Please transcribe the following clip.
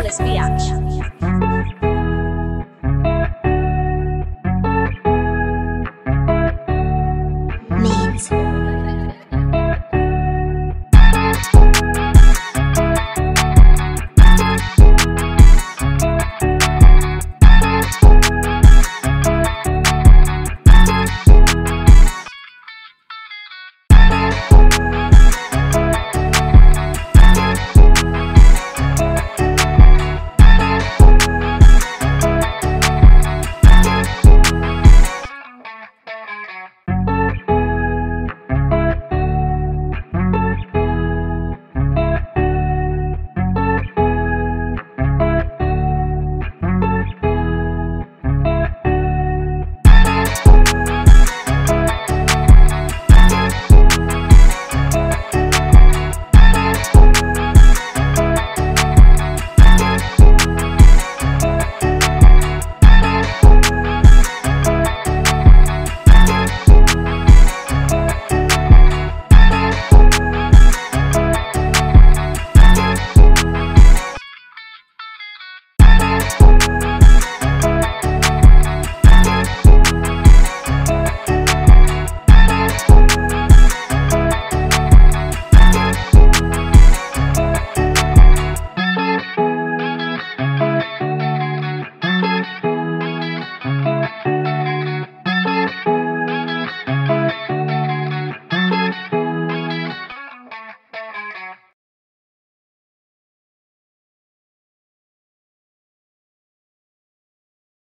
Flawless Biatch.